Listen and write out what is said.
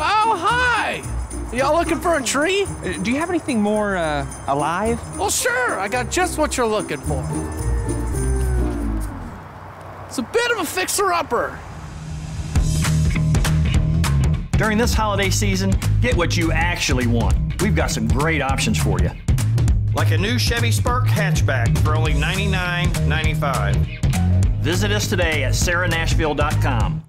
Oh, hi! Y'all looking for a tree? Uh, Do you have anything more uh, alive? Well, sure, I got just what you're looking for. It's a bit of a fixer-upper. During this holiday season, get what you actually want. We've got some great options for you. Like a new Chevy Spark hatchback for only $99.95. Visit us today at saranashville.com.